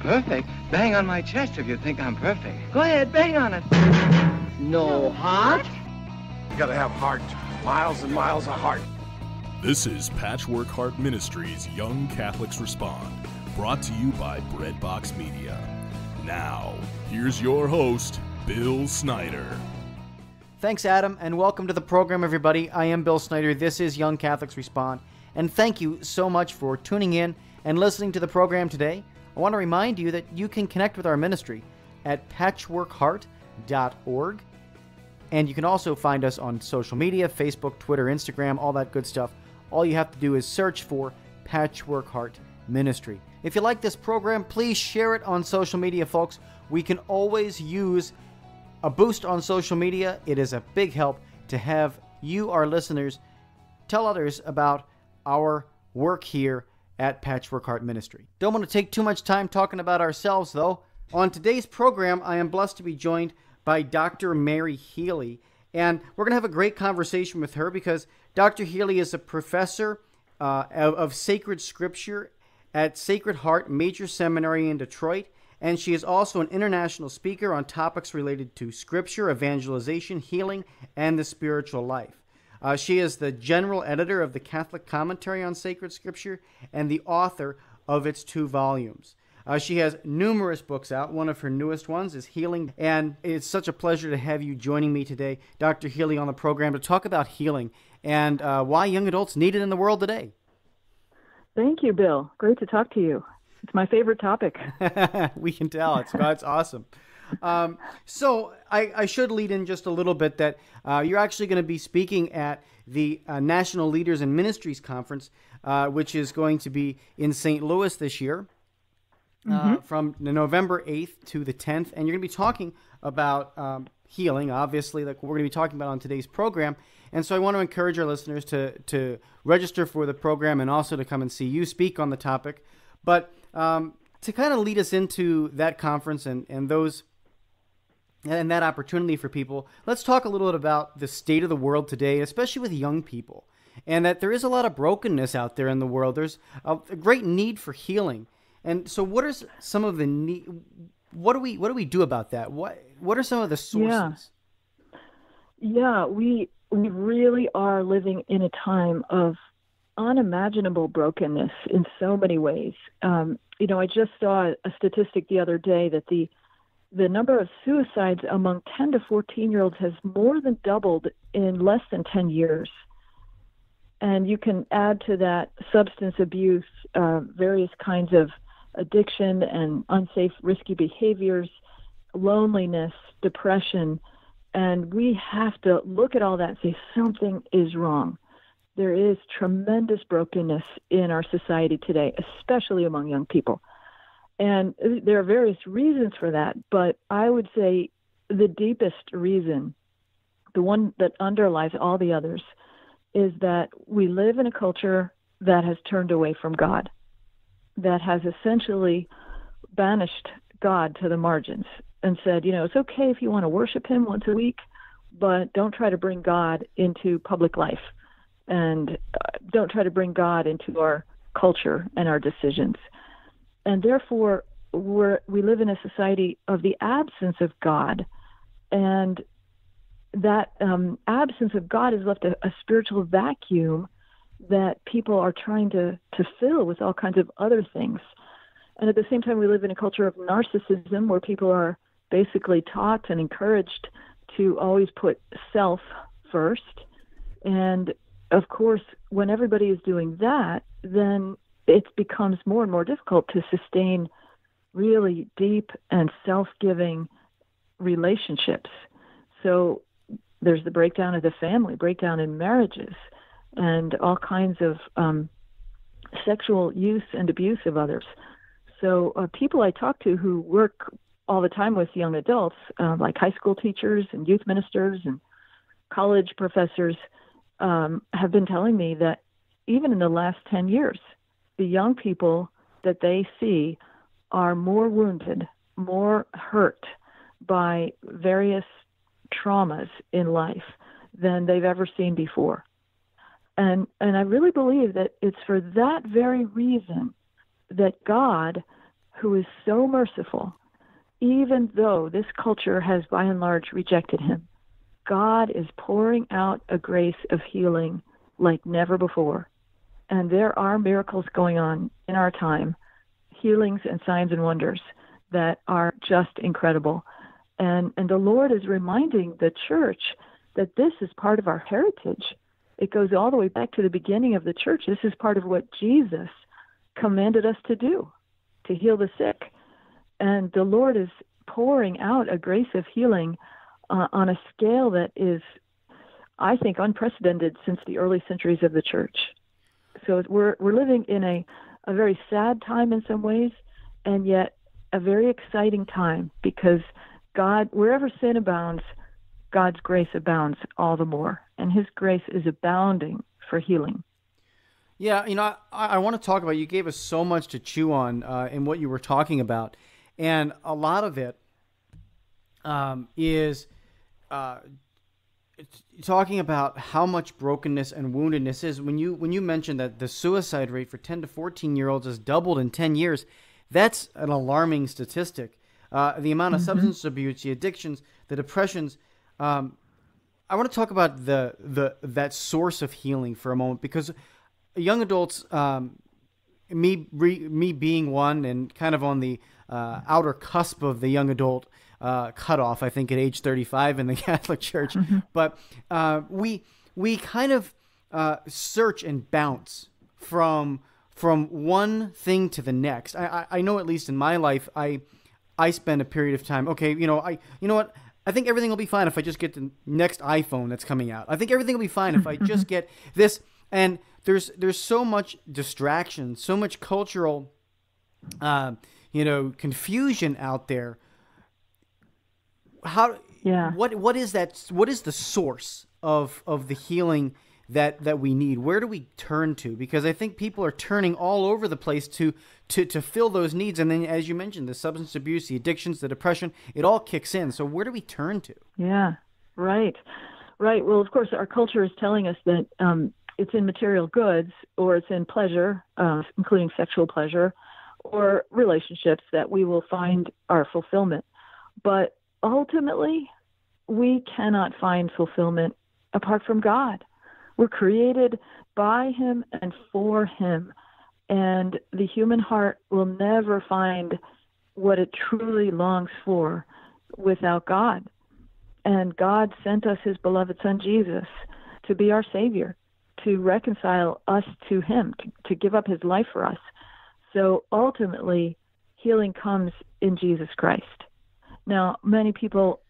Perfect? Bang on my chest if you think I'm perfect. Go ahead, bang on it. No heart? You gotta have heart. Miles and miles of heart. This is Patchwork Heart Ministries Young Catholics Respond, brought to you by Breadbox Media. Now, here's your host, Bill Snyder. Thanks, Adam, and welcome to the program, everybody. I am Bill Snyder. This is Young Catholics Respond, and thank you so much for tuning in and listening to the program today. I want to remind you that you can connect with our ministry at patchworkheart.org. And you can also find us on social media Facebook, Twitter, Instagram, all that good stuff. All you have to do is search for Patchwork Heart Ministry. If you like this program, please share it on social media, folks. We can always use a boost on social media. It is a big help to have you, our listeners, tell others about our work here at Patchwork Heart Ministry. Don't want to take too much time talking about ourselves, though. On today's program, I am blessed to be joined by Dr. Mary Healy, and we're going to have a great conversation with her because Dr. Healy is a professor uh, of, of sacred scripture at Sacred Heart Major Seminary in Detroit, and she is also an international speaker on topics related to scripture, evangelization, healing, and the spiritual life. Uh, she is the general editor of the Catholic Commentary on Sacred Scripture and the author of its two volumes. Uh, she has numerous books out. One of her newest ones is Healing, and it's such a pleasure to have you joining me today, Dr. Healy, on the program to talk about healing and uh, why young adults need it in the world today. Thank you, Bill. Great to talk to you. It's my favorite topic. we can tell. It's, it's awesome. Um, so I, I, should lead in just a little bit that uh, you're actually going to be speaking at the uh, National Leaders and Ministries Conference, uh, which is going to be in St. Louis this year. Uh, mm-hmm. from November 8th to the 10th, and you're going to be talking about um, healing, obviously, like we're going to be talking about on today's program. And so I want to encourage our listeners to, to register for the program and also to come and see you speak on the topic. But um, to kind of lead us into that conference and, and those and that opportunity for people, let's talk a little bit about the state of the world today, especially with young people, and that there is a lot of brokenness out there in the world. There's a, great need for healing, and so what are some of the need? What do we what do we do about that? What what are some of the sources? Yeah, yeah we we really are living in a time of unimaginable brokenness in so many ways. Um, you know, I just saw a statistic the other day that the the number of suicides among 10 to 14 year olds has more than doubled in less than 10 years. And you can add to that substance abuse, uh, various kinds of addiction and unsafe, risky behaviors, loneliness, depression. And we have to look at all that and say something is wrong. There is tremendous brokenness in our society today, especially among young people. And there are various reasons for that, but I would say the deepest reason, the one that underlies all the others, is that we live in a culture that has turned away from God, that has essentially banished God to the margins and said, you know, it's okay if you want to worship Him once a week, but don't try to bring God into public life. And uh, don't try to bring God into our culture and our decisions and therefore we're, we live in a society of the absence of God, and that um, absence of God has left a, a spiritual vacuum that people are trying to to fill with all kinds of other things. And at the same time, we live in a culture of narcissism where people are basically taught and encouraged to always put self first. And of course, when everybody is doing that, then it becomes more and more difficult to sustain really deep and self-giving relationships. So there's the breakdown of the family, breakdown in marriages, and all kinds of um, sexual use and abuse of others. So uh, people I talk to who work all the time with young adults, uh, like high school teachers and youth ministers and college professors, um, have been telling me that even in the last 10 years, the young people that they see are more wounded, more hurt by various traumas in life than they've ever seen before. And and I really believe that it's for that very reason that God, who is so merciful, even though this culture has by and large rejected him. God is pouring out a grace of healing like never before. And there are miracles going on in our time, healings and signs and wonders that are just incredible. And, and the Lord is reminding the church that this is part of our heritage. It goes all the way back to the beginning of the church. This is part of what Jesus commanded us to do, to heal the sick. And the Lord is pouring out a grace of healing uh, on a scale that is, I think, unprecedented since the early centuries of the church. So we're we're living in a a very sad time in some ways, and yet a very exciting time because God, wherever sin abounds, God's grace abounds all the more, and His grace is abounding for healing. Yeah, you know, I, I want to talk about. You gave us so much to chew on uh, in what you were talking about, and a lot of it um, is uh, talking about how much brokenness and woundedness is. When you when you mentioned that the suicide rate for ten to fourteen year olds has doubled in ten years, that's an alarming statistic. Uh, the amount of mm-hmm. substance abuse, the addictions, the depressions. Um, I want to talk about the the that source of healing for a moment because young adults, um, me re, me being one, and kind of on the uh, outer cusp of the young adult uh, cutoff, I think at age 35 in the Catholic Church. Mm-hmm. But uh, we we kind of uh, search and bounce from from one thing to the next. I, I, I know at least in my life, I I spend a period of time. Okay, you know, I you know what. I think everything will be fine if I just get the next iPhone that's coming out. I think everything will be fine if I just get this. And there's there's so much distraction, so much cultural, uh, you know, confusion out there. How? Yeah. What what is that? What is the source of of the healing that that we need? Where do we turn to? Because I think people are turning all over the place to to to fill those needs, and then as you mentioned, the substance abuse, the addictions, the depression, it all kicks in. So where do we turn to? Yeah. Right. Right. Well, of course, our culture is telling us that um, it's in material goods or it's in pleasure, uh, including sexual pleasure, or relationships that we will find our fulfillment. But ultimately, we cannot find fulfillment apart from God. We're created by Him and for Him. And the human heart will never find what it truly longs for without God. And God sent us His beloved Son, Jesus, to be our Savior to reconcile us to Him, to, to give up His life for us. So ultimately, healing comes in Jesus Christ. Now, many people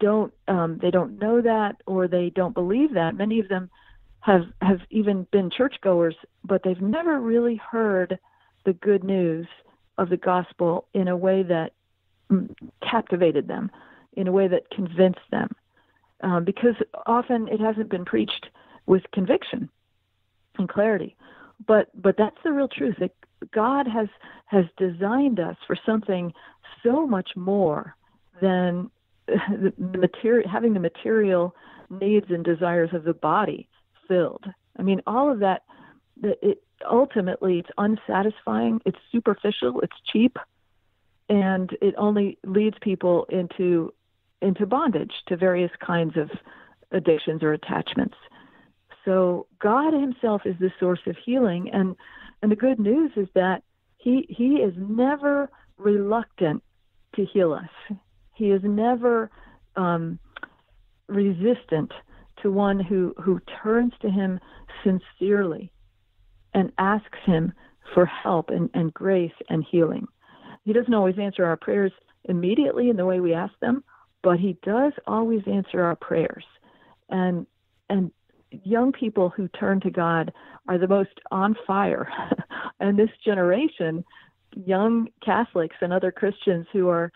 don't um, they don't know that or they don't believe that. Many of them have have even been churchgoers, but they've never really heard the good news of the gospel in a way that mm, captivated them, in a way that convinced them, um, because often it hasn't been preached with conviction and clarity. But but that's the real truth that God has has designed us for something so much more than the material having the material needs and desires of the body filled. I mean, all of that. It ultimately it's unsatisfying. It's superficial. It's cheap, and it only leads people into into bondage to various kinds of addictions or attachments. So God Himself is the source of healing, and and the good news is that He He is never reluctant to heal us. He is never um, resistant to one who who turns to Him sincerely and asks Him for help and, and grace and healing. He doesn't always answer our prayers immediately in the way we ask them, but He does always answer our prayers. And and young people who turn to God are the most on fire. and this generation, young Catholics and other Christians who are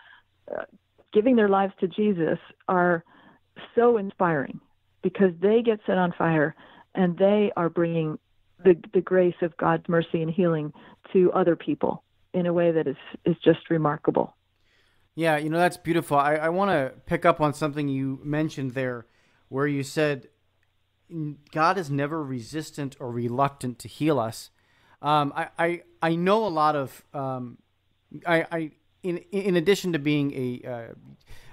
uh, giving their lives to Jesus are so inspiring because they get set on fire and they are bringing the, the grace of God's mercy and healing to other people in a way that is, is just remarkable. Yeah, you know, that's beautiful. I, I want to pick up on something you mentioned there where you said God is never resistant or reluctant to heal us. Um, I, I, I know a lot of um, I, I in in addition to being a,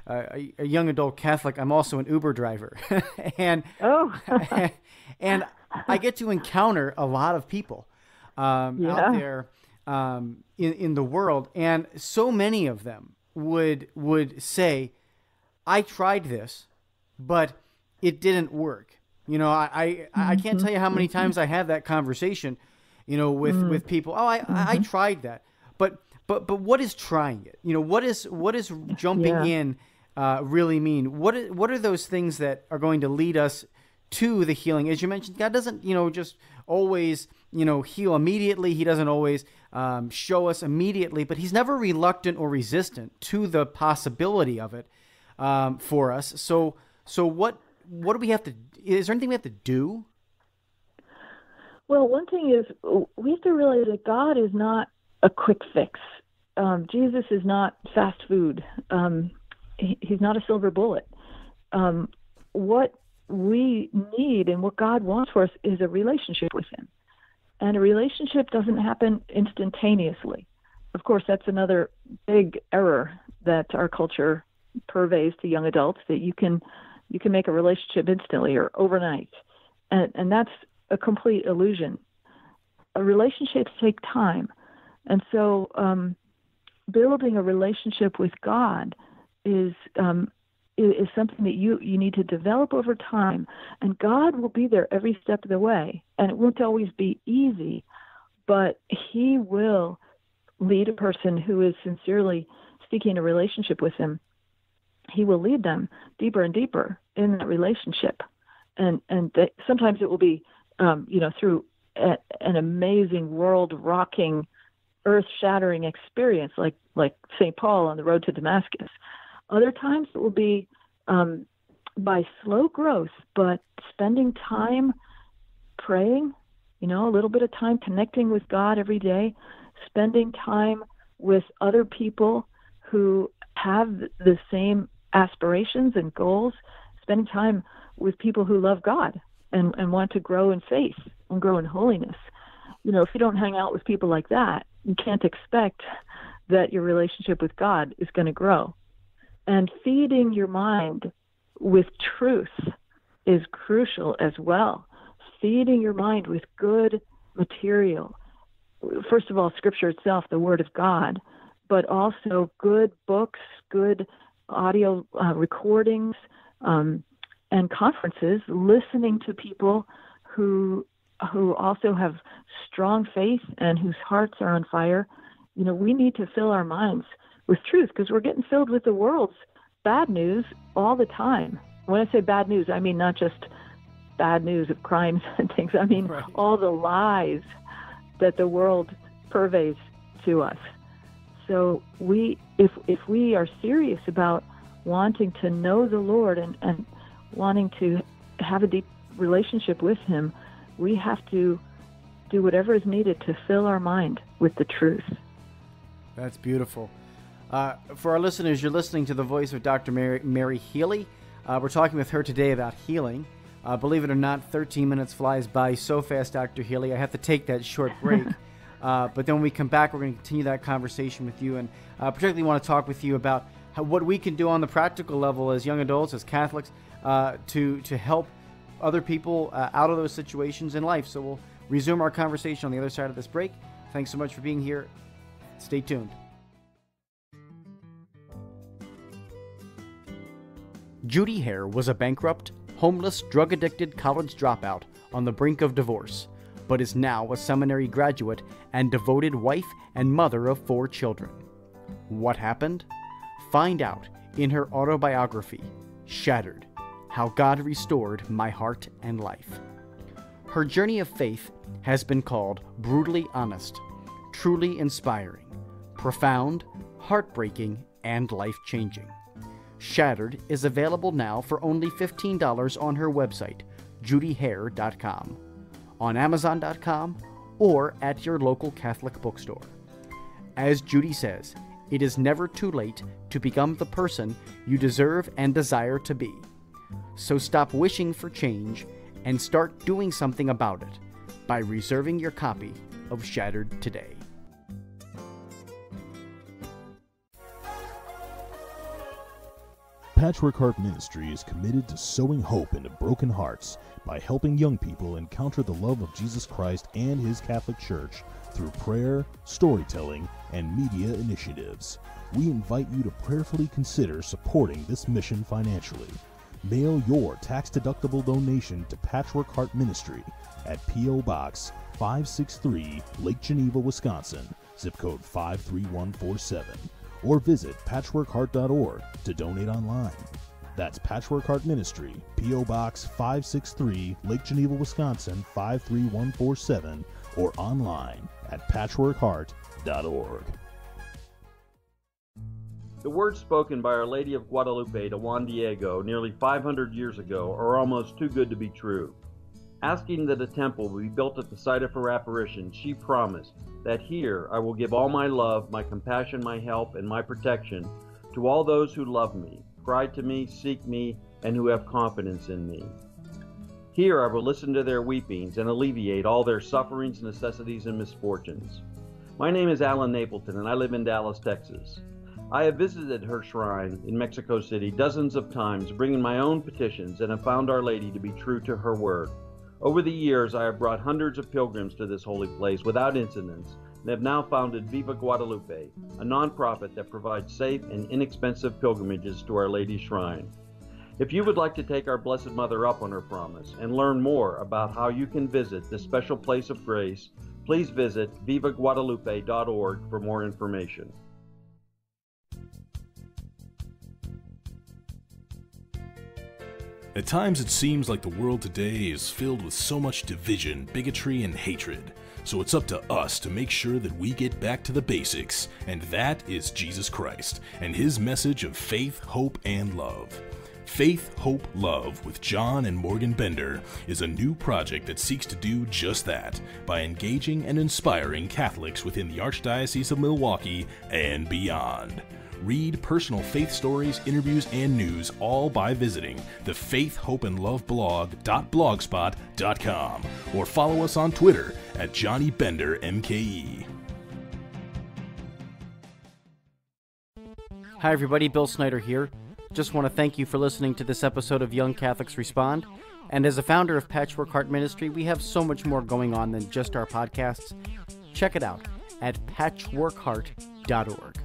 uh, a, a young adult Catholic, I'm also an Uber driver, and oh, and I get to encounter a lot of people um, Yeah. out there um, in in the world, and so many of them would would say, "I tried this, but it didn't work." You know, I I, I can't tell you how many times I have that conversation, you know, with with people. Oh, I I, I tried that, but but but what is trying it? You know, what is what is jumping Yeah. in uh, really mean? What is, what are those things that are going to lead us to the healing? As you mentioned, God doesn't you know just always you know heal immediately. He doesn't always um, show us immediately, but He's never reluctant or resistant to the possibility of it um, for us. So so what what do we have to? Is there anything we have to do? Well, one thing is we have to realize that God is not a quick fix. Um, Jesus is not fast food. Um, he, he's not a silver bullet. Um, what we need and what God wants for us is a relationship with Him. And a relationship doesn't happen instantaneously. Of course, that's another big error that our culture purveys to young adults that you can you can make a relationship instantly or overnight. And and that's a complete illusion. Uh, relationships take time. And so um, building a relationship with God is um, is something that you you need to develop over time, and God will be there every step of the way. And it won't always be easy, but He will lead a person who is sincerely seeking a relationship with Him. He will lead them deeper and deeper in that relationship, and and that sometimes it will be um, you know through a, an amazing world rocking earth shattering experience like like St. Paul on the road to Damascus. Other times it will be um, by slow growth, but spending time praying, you know, a little bit of time connecting with God every day, spending time with other people who have the same aspirations and goals, spending time with people who love God and, and want to grow in faith and grow in holiness. You know, if you don't hang out with people like that, you can't expect that your relationship with God is going to grow. And feeding your mind with truth is crucial as well. Feeding your mind with good material. First of all, Scripture itself, the Word of God, but also good books, good audio uh, recordings, um, and conferences, listening to people who who also have strong faith and whose hearts are on fire. You know, we need to fill our minds with truth because we're getting filled with the world's bad news all the time. When I say bad news, I mean not just bad news of crimes and things. I mean Right. all the lies that the world purveys to us. So we, if if we are serious about wanting to know the Lord and, and wanting to have a deep relationship with Him, we have to do whatever is needed to fill our mind with the truth. That's beautiful. Uh, for our listeners, you're listening to the voice of Dr. Mary, Mary Healy. Uh, we're talking with her today about healing. Uh, believe it or not, 13 minutes flies by so fast, Dr. Healy. I have to take that short break. uh, but then when we come back, we're going to continue that conversation with you and uh, particularly want to talk with you about how, what we can do on the practical level as young adults, as Catholics, uh, to, to help other people uh, out of those situations in life. So we'll resume our conversation on the other side of this break. Thanks so much for being here. Stay tuned. Judy Hare was a bankrupt, homeless, drug addicted college dropout on the brink of divorce, but is now a seminary graduate and devoted wife and mother of four children. What happened? Find out in her autobiography, Shattered How God Restored My Heart and Life. Her journey of faith has been called brutally honest, truly inspiring, profound, heartbreaking, and life changing. Shattered is available now for only $15 on her website, judyhare.com, on amazon.com, or at your local Catholic bookstore. As Judy says, it is never too late to become the person you deserve and desire to be. So stop wishing for change and start doing something about it by reserving your copy of Shattered today. Patchwork Heart Ministry is committed to sowing hope into broken hearts by helping young people encounter the love of Jesus Christ and His Catholic Church through prayer, storytelling, and media initiatives. We invite you to prayerfully consider supporting this mission financially. Mail your tax deductible donation to Patchwork Heart Ministry at P.O. Box 563, Lake Geneva, Wisconsin, zip code 53147, or visit patchworkheart.org to donate online. That's Patchwork Heart Ministry, P.O. Box 563, Lake Geneva, Wisconsin 53147, or online at patchworkheart.org. The words spoken by Our Lady of Guadalupe to Juan Diego nearly 500 years ago are almost too good to be true. Asking that a temple be built at the site of her apparition, she promised that here I will give all my love, my compassion, my help, and my protection to all those who love me, cry to me, seek me, and who have confidence in me. Here I will listen to their weepings and alleviate all their sufferings, necessities, and misfortunes. My name is Alan Napleton, and I live in Dallas, Texas. I have visited her shrine in Mexico City dozens of times, bringing my own petitions, and have found Our Lady to be true to her word. Over the years, I have brought hundreds of pilgrims to this holy place without incidents and have now founded Viva Guadalupe, a nonprofit that provides safe and inexpensive pilgrimages to Our Lady's Shrine. If you would like to take our Blessed Mother up on her promise and learn more about how you can visit this special place of grace, please visit vivaguadalupe.org for more information. At times, it seems like the world today is filled with so much division, bigotry, and hatred. So it's up to us to make sure that we get back to the basics, and that is Jesus Christ and his message of faith, hope, and love. Faith, Hope, Love with John and Morgan Bender is a new project that seeks to do just that by engaging and inspiring Catholics within the Archdiocese of Milwaukee and beyond. Read personal faith stories, interviews, and news all by visiting the Faith, Hope, and Love blog.blogspot.com or follow us on Twitter at Johnny Bender MKE. Hi, everybody. Bill Snyder here. Just want to thank you for listening to this episode of Young Catholics Respond. And as a founder of Patchwork Heart Ministry, we have so much more going on than just our podcasts. Check it out at patchworkheart.org.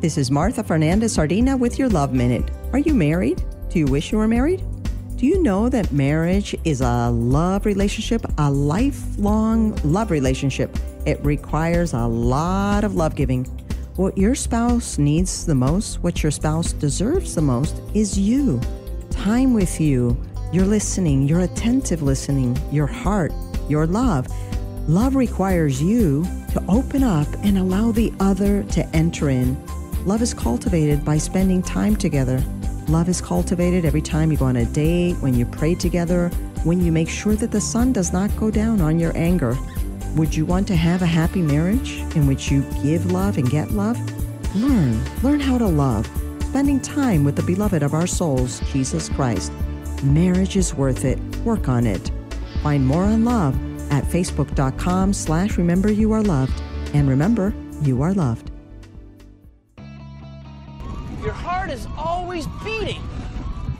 This is Martha Fernandez Sardina with your Love Minute. Are you married? Do you wish you were married? Do you know that marriage is a love relationship, a lifelong love relationship? It requires a lot of love giving. What your spouse needs the most, what your spouse deserves the most, is you. Time with you, your listening, your attentive listening, your heart, your love. Love requires you to open up and allow the other to enter in. Love is cultivated by spending time together. Love is cultivated every time you go on a date, when you pray together, when you make sure that the sun does not go down on your anger. Would you want to have a happy marriage in which you give love and get love? Learn. Learn how to love. Spending time with the beloved of our souls, Jesus Christ. Marriage is worth it. Work on it. Find more on love at facebook.com slash remember you are loved. And remember, you are loved. Your heart is always beating,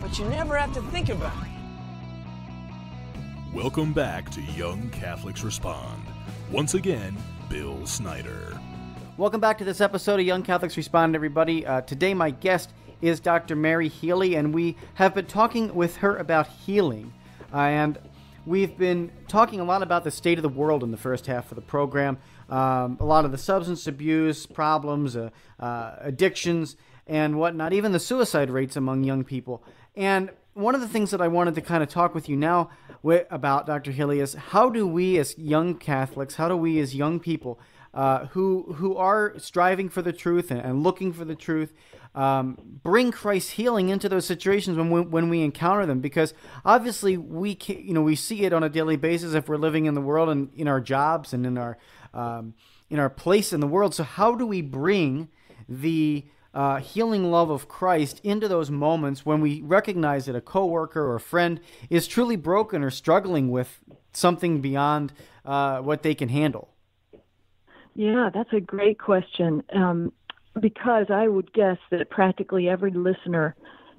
but you never have to think about it. Welcome back to Young Catholics Respond. Once again, Bill Snyder. Welcome back to this episode of Young Catholics Respond, everybody. Uh, today, my guest is Dr. Mary Healy, and we have been talking with her about healing. Uh, and we've been talking a lot about the state of the world in the first half of the program, um, a lot of the substance abuse problems, uh, uh addictions, and whatnot, even the suicide rates among young people. And one of the things that I wanted to kind of talk with you now about, Dr. Healy, is how do we as young Catholics, how do we as young people uh, who who are striving for the truth and, and looking for the truth, um, bring Christ's healing into those situations when we, when we encounter them? Because obviously we can, you know we see it on a daily basis if we're living in the world and in our jobs and in our um, in our place in the world. So how do we bring the uh, healing love of Christ into those moments when we recognize that a coworker or a friend is truly broken or struggling with something beyond uh, what they can handle? Yeah, that's a great question. Um, because I would guess that practically every listener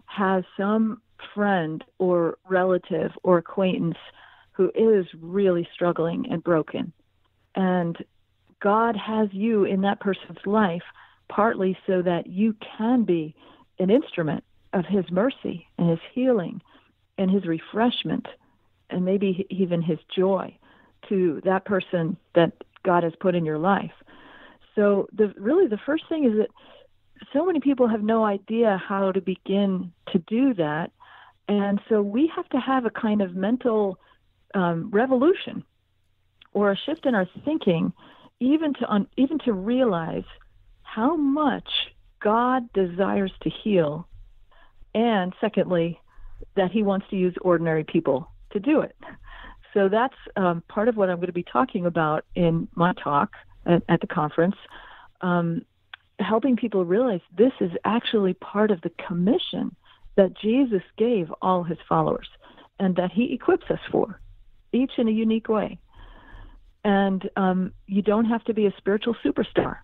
has some friend or relative or acquaintance who is really struggling and broken. And God has you in that person's life partly so that you can be an instrument of His mercy and His healing and His refreshment and maybe even His joy to that person that God has put in your life. So the really the first thing is that so many people have no idea how to begin to do that, and so we have to have a kind of mental um, revolution or a shift in our thinking, even to un, even to realize how much God desires to heal, and secondly, that He wants to use ordinary people to do it. So that's um, part of what I'm going to be talking about in my talk at, at the conference, um, helping people realize this is actually part of the commission that Jesus gave all his followers and that he equips us for, each in a unique way. And um, you don't have to be a spiritual superstar.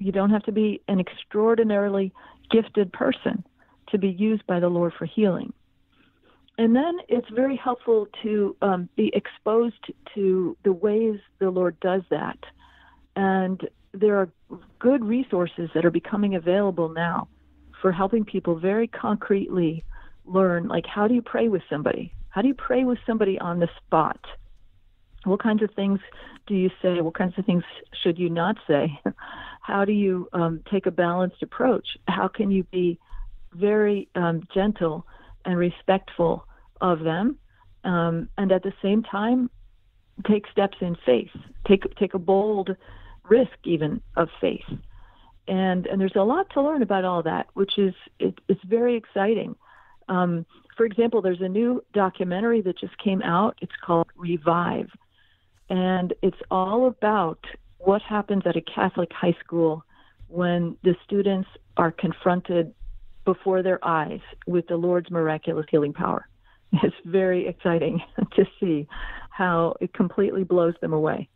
You don't have to be an extraordinarily gifted person to be used by the Lord for healing. And then it's very helpful to um, be exposed to the ways the Lord does that. And there are good resources that are becoming available now for helping people very concretely learn like how do you pray with somebody? How do you pray with somebody on the spot? What kinds of things do you say? What kinds of things should you not say? how do you um, take a balanced approach? How can you be very um, gentle and respectful of them, um, and at the same time take steps in faith, take take a bold risk even of faith, and and there's a lot to learn about all that, which is it, it's very exciting. Um, for example, there's a new documentary that just came out. It's called Revive, and it's all about what happens at a Catholic high school when the students are confronted before their eyes with the Lord's miraculous healing power. It's very exciting to see how it completely blows them away.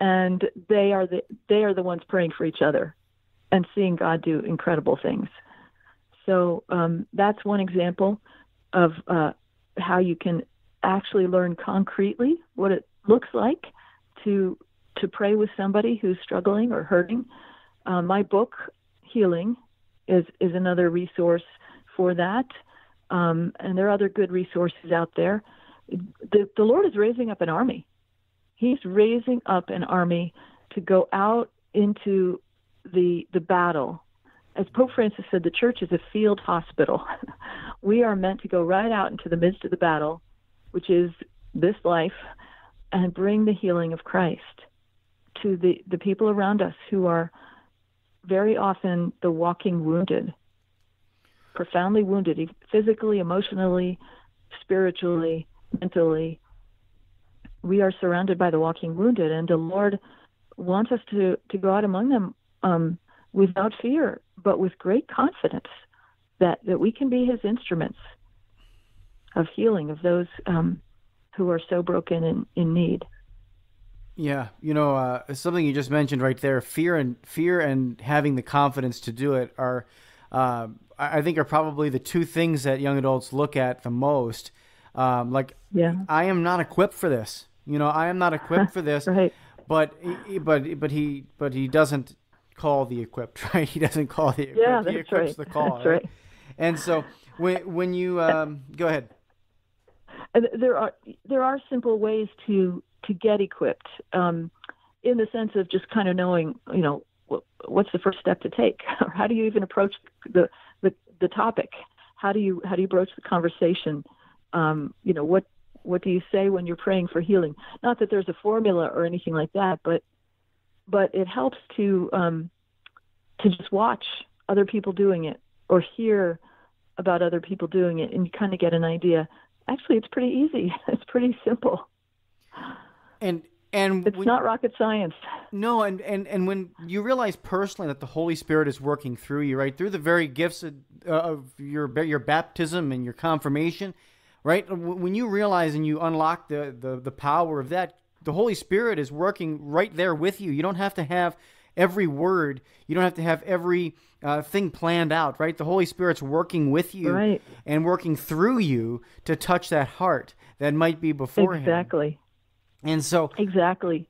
And they are the they are the ones praying for each other and seeing God do incredible things. So um, that's one example of uh, how you can actually learn concretely what it looks like to to pray with somebody who's struggling or hurting. Uh, my book, Healing, is is another resource for that. Um, and there are other good resources out there. The, the Lord is raising up an army. He's raising up an army to go out into the the battle. As Pope Francis said, the church is a field hospital. we are meant to go right out into the midst of the battle, which is this life, and bring the healing of Christ to the, the people around us who are very often the walking wounded profoundly wounded, physically, emotionally, spiritually, mentally. We are surrounded by the walking wounded, and the Lord wants us to, to go out among them um, without fear, but with great confidence that, that we can be His instruments of healing of those um, who are so broken and in need. Yeah, you know, uh, something you just mentioned right there: fear and fear and having the confidence to do it are uh, I think are probably the two things that young adults look at the most. Um, like, yeah, I am not equipped for this. You know, I am not equipped for this. right. But but but he but he doesn't call the equipped, right? He doesn't call the equipped. Yeah, he that's equips right. the call. That's right. And so when when you um, go ahead. There are there are simple ways to to get equipped, um, in the sense of just kind of knowing, you know, what's the first step to take, or how do you even approach the the, the topic? How do you how do you broach the conversation? Um, you know, what what do you say when you're praying for healing? Not that there's a formula or anything like that, but but it helps to um, to just watch other people doing it or hear about other people doing it, and you kind of get an idea. Actually, it's pretty easy. It's pretty simple. And and it's when, not rocket science. No, and, and and when you realize personally that the Holy Spirit is working through you, right through the very gifts of, uh, of your your baptism and your confirmation, right? When you realize and you unlock the, the the power of that, the Holy Spirit is working right there with you. You don't have to have every word. You don't have to have every uh, thing planned out, right? The Holy Spirit's working with you right. and working through you to touch that heart that might be before exactly. him. Exactly. And so exactly.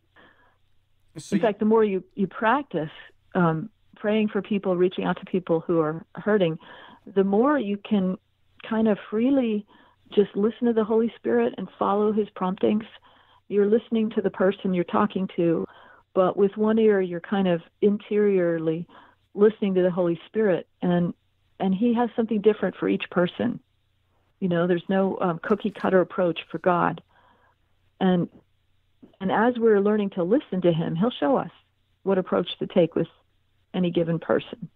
So in you, fact, the more you you practice um, praying for people, reaching out to people who are hurting, the more you can kind of freely just listen to the Holy Spirit and follow His promptings. You're listening to the person you're talking to, but with one ear, you're kind of interiorly listening to the Holy Spirit, and and He has something different for each person. You know, there's no um, cookie cutter approach for God, and and as we're learning to listen to him, he'll show us what approach to take with any given person.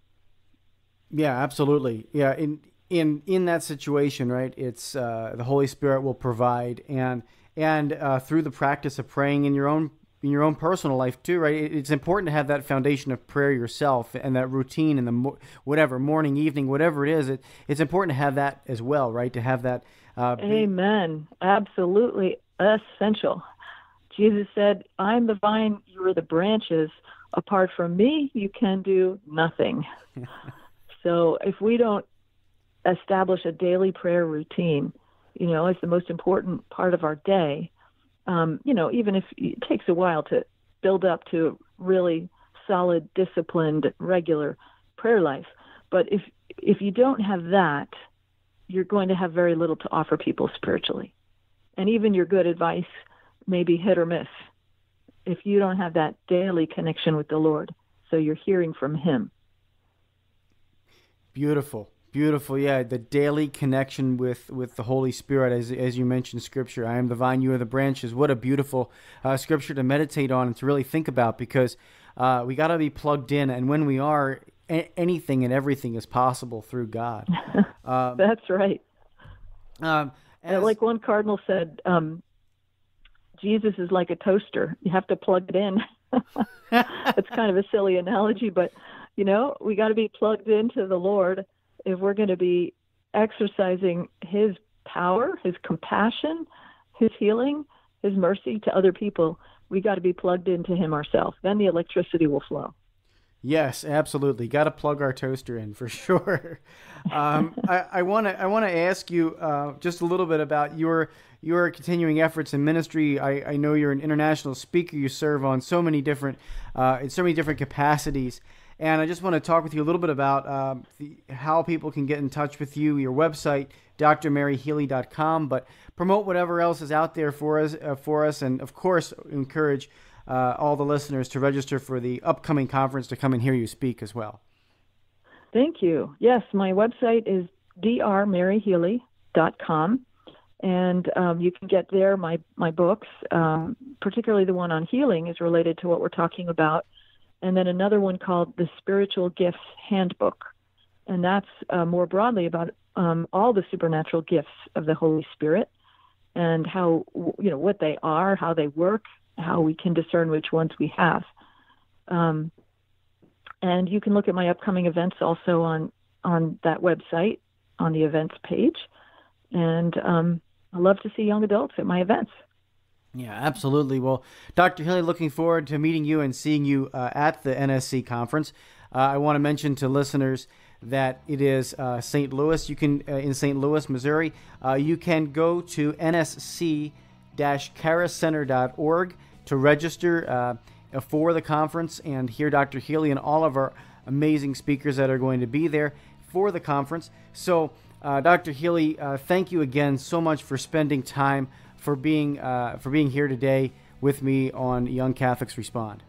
Yeah, absolutely. Yeah, in in in that situation, right? It's uh, the Holy Spirit will provide, and and uh, through the practice of praying in your own in your own personal life too, right? It's important to have that foundation of prayer yourself and that routine in the mo- whatever morning, evening, whatever it is. It, it's important to have that as well, right? To have that. Uh, Amen. Absolutely essential. Jesus said, I'm the vine, you are the branches. Apart from me, you can do nothing. so if we don't establish a daily prayer routine, you know, as the most important part of our day, um, you know, even if it takes a while to build up to a really solid, disciplined, regular prayer life. But if if you don't have that, you're going to have very little to offer people spiritually. And even your good advice maybe hit or miss if you don't have that daily connection with the Lord. So you're hearing from Him. Beautiful. Beautiful, yeah. The daily connection with, with the Holy Spirit, as as you mentioned, Scripture. I am the vine, you are the branches. What a beautiful uh, Scripture to meditate on and to really think about, because uh, we got to be plugged in, and when we are, a- anything and everything is possible through God. Um, That's right. Um, as, like one cardinal said, um, Jesus is like a toaster. You have to plug it in. it's kind of a silly analogy, but you know, we got to be plugged into the Lord if we're going to be exercising his power, his compassion, his healing, his mercy to other people. We got to be plugged into him ourselves. Then the electricity will flow. Yes, absolutely. Got to plug our toaster in for sure. Um, I want to I want to ask you uh, just a little bit about your your continuing efforts in ministry. I, I, know you're an international speaker. You serve on so many different uh, in so many different capacities, and I just want to talk with you a little bit about um, the, how people can get in touch with you. Your website, drmaryhealy.com, but promote whatever else is out there for us uh, for us, and of course encourage uh, all the listeners to register for the upcoming conference to come and hear you speak as well. Thank you. Yes, my website is drmaryhealy.com, and um, you can get there my my books, um, particularly the one on healing, is related to what we're talking about, and then another one called the Spiritual Gifts Handbook, and that's uh, more broadly about um, all the supernatural gifts of the Holy Spirit and how you know what they are, how they work, how we can discern which ones we have. Um, and you can look at my upcoming events also on on that website on the events page. And um, I love to see young adults at my events. Yeah, absolutely. Well, Dr. Healy, looking forward to meeting you and seeing you uh, at the NSC conference. Uh, I want to mention to listeners that it is uh, St. Louis. You can uh, in St. Louis, Missouri. Uh, you can go to nsc-chariscenter.org to register uh, for the conference and hear Dr. Healy and all of our amazing speakers that are going to be there for the conference. So, uh, Dr. Healy, uh, thank you again so much for spending time for being uh, for being here today with me on Young Catholics Respond.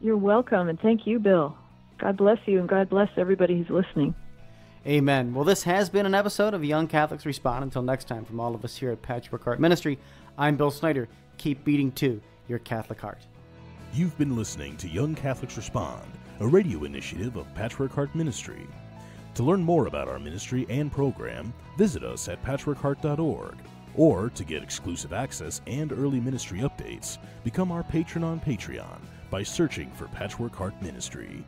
You're welcome, and thank you, Bill. God bless you, and God bless everybody who's listening. Amen. Well, this has been an episode of Young Catholics Respond. Until next time, from all of us here at Patchwork Heart Ministry, I'm Bill Snyder. Keep beating to your Catholic heart. You've been listening to Young Catholics Respond, a radio initiative of Patchwork Heart Ministry. To learn more about our ministry and program, visit us at patchworkheart.org. Or to get exclusive access and early ministry updates, become our patron on Patreon by searching for Patchwork Heart Ministry.